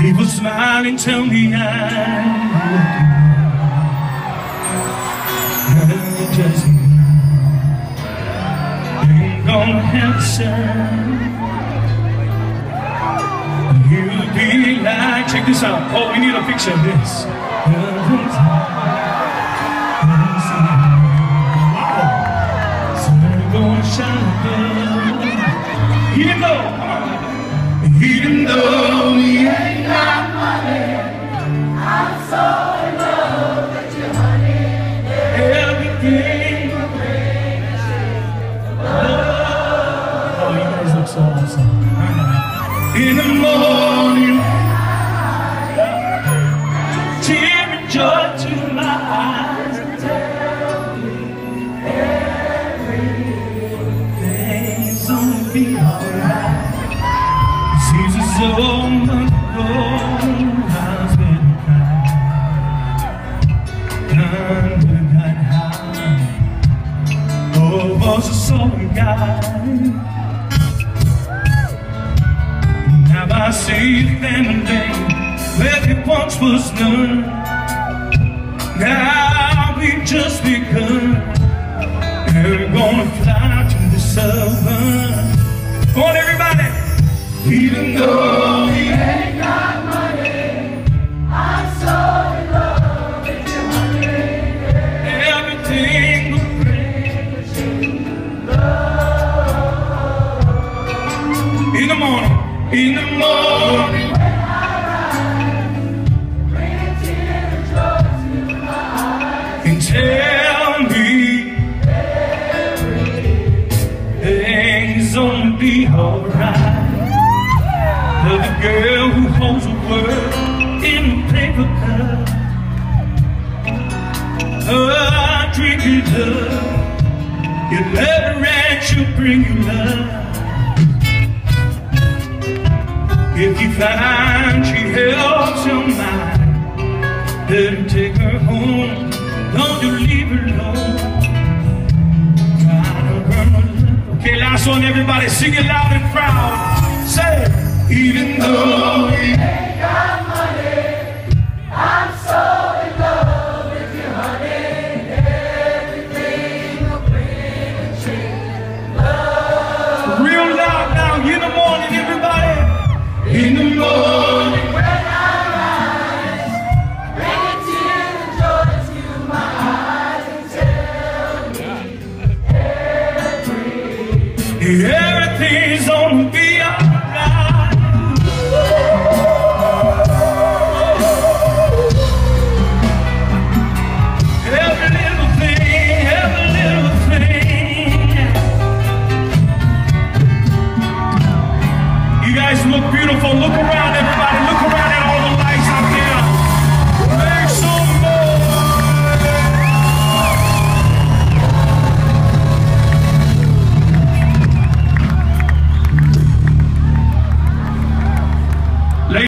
People smiling tell me I'm lucky. Just ain't gonna have sound. You'll be like, check this out. Oh, we need a picture of this. Wow. Sun gonna shine again. Even though, even though we ain't got money, I'm so in love with you, honey. Everything will bring Oh, you guys look so awesome. In the morning, Seems though much ago has been under that high. Oh, a guide. Now I see them again where it once was none. Now we just begun. We're gonna fly to the sun. Come on, everybody. Even though we ain't got money, I'm so in love with you, honey. Everything will bring love. In the morning, in the morning. and tell alright. Love the girl who holds a word in a paper cup. Oh, drink it up. You love and she'll bring you love. If you find she helps your mind, better take her home. Don't you leave her alone. One, everybody, sing it loud and proud. Say, even though everything's gonna be alright. Every little thing, every little thing. You guys look beautiful. Look around.